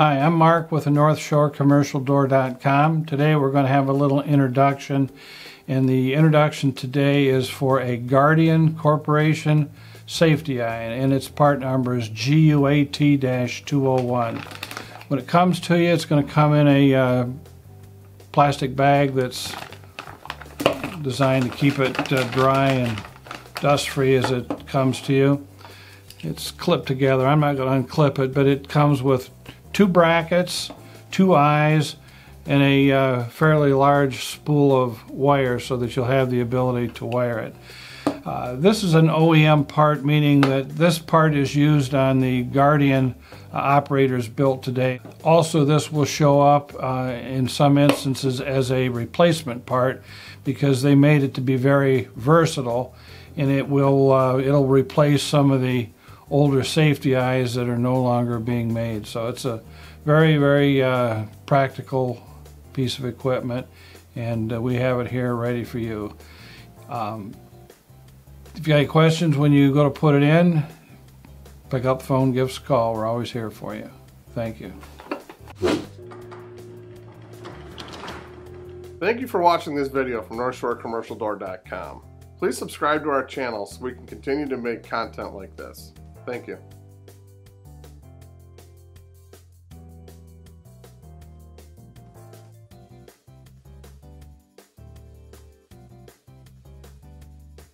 Hi, I'm Mark with the North Shore Commercial Door.com. Today we're going to have a little introduction, and the introduction today is for a Guardian Corporation safety eye, and its part number is GUAT-201. When it comes to you, it's going to come in a uh, plastic bag that's designed to keep it uh, dry and dust-free as it comes to you. It's clipped together. I'm not going to unclip it, but it comes with two brackets, two eyes, and a uh, fairly large spool of wire so that you'll have the ability to wire it. Uh, this is an OEM part, meaning that this part is used on the Guardian uh, operators built today. Also, this will show up uh, in some instances as a replacement part because they made it to be very versatile and it will uh, it'll replace some of the older safety eyes that are no longer being made. So it's a very, very uh, practical piece of equipment, and uh, we have it here ready for you. Um, if you got any questions when you go to put it in, pick up phone, give us a call. We're always here for you. Thank you. Thank you for watching this video from NorthshoreCommercialDoor.com. Please subscribe to our channel so we can continue to make content like this. Thank you.